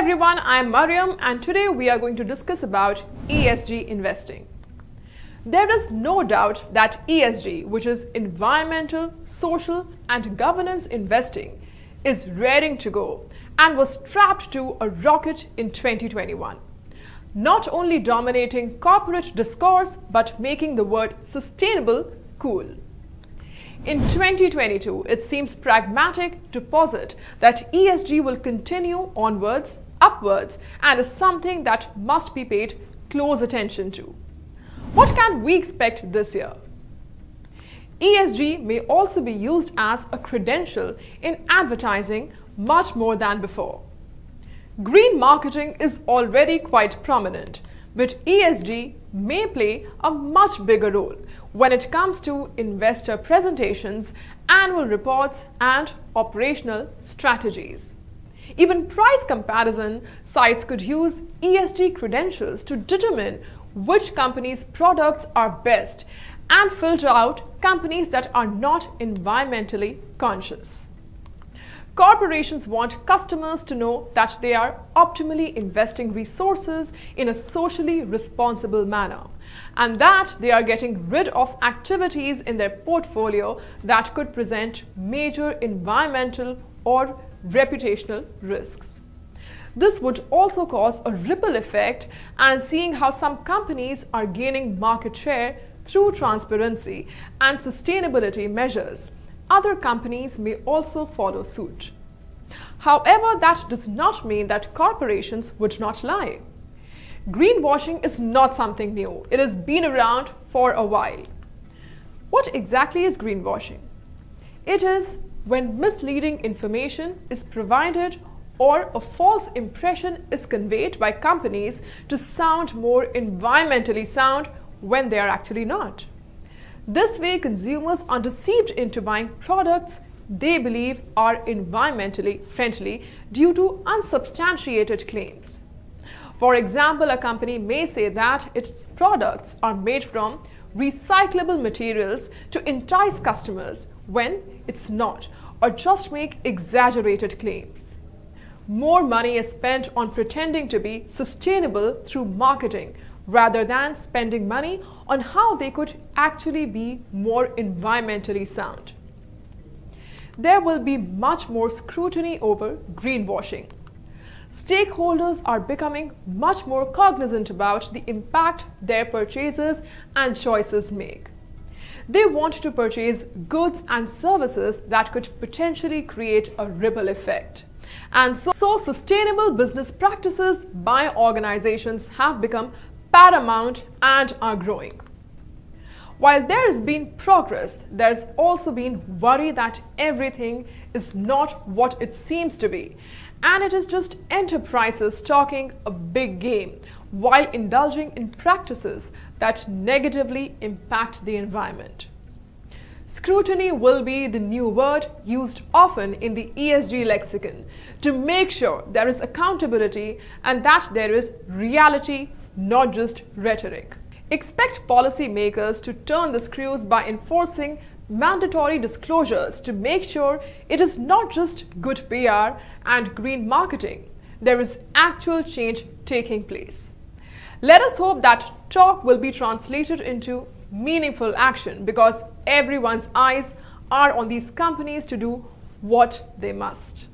everyone, I'm Mariam and today we are going to discuss about ESG investing. There is no doubt that ESG, which is environmental, social and governance investing, is raring to go and was strapped to a rocket in 2021. Not only dominating corporate discourse but making the word sustainable cool. In 2022, it seems pragmatic to posit that ESG will continue onwards, upwards, and is something that must be paid close attention to. What can we expect this year? ESG may also be used as a credential in advertising much more than before. Green marketing is already quite prominent, but ESG may play a much bigger role when it comes to investor presentations, annual reports, and operational strategies. Even price comparison sites could use ESG credentials to determine which companies' products are best and filter out companies that are not environmentally conscious. Corporations want customers to know that they are optimally investing resources in a socially responsible manner and that they are getting rid of activities in their portfolio that could present major environmental or reputational risks. This would also cause a ripple effect and seeing how some companies are gaining market share through transparency and sustainability measures other companies may also follow suit. However, that does not mean that corporations would not lie. Greenwashing is not something new. It has been around for a while. What exactly is greenwashing? It is when misleading information is provided or a false impression is conveyed by companies to sound more environmentally sound when they are actually not. This way, consumers are deceived into buying products they believe are environmentally friendly due to unsubstantiated claims. For example, a company may say that its products are made from recyclable materials to entice customers when it's not, or just make exaggerated claims. More money is spent on pretending to be sustainable through marketing rather than spending money on how they could actually be more environmentally sound. There will be much more scrutiny over greenwashing. Stakeholders are becoming much more cognizant about the impact their purchases and choices make. They want to purchase goods and services that could potentially create a ripple effect. And so, so, sustainable business practices by organizations have become paramount and are growing. While there has been progress, there's also been worry that everything is not what it seems to be. And it is just enterprises talking a big game while indulging in practices that negatively impact the environment. Scrutiny will be the new word used often in the ESG lexicon to make sure there is accountability and that there is reality not just rhetoric. Expect policymakers to turn the screws by enforcing mandatory disclosures to make sure it is not just good PR and green marketing. There is actual change taking place. Let us hope that talk will be translated into meaningful action because everyone's eyes are on these companies to do what they must.